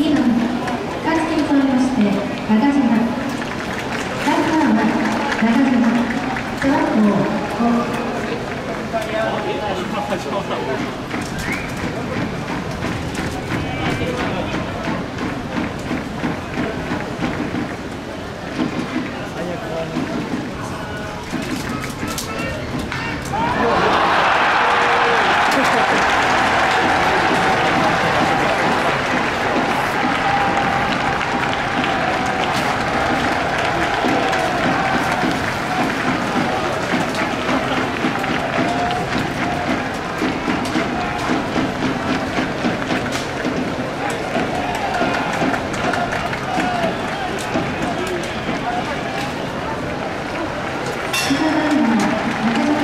2番勝ちに変わりまして長島ランナーは長島背番号5どうも。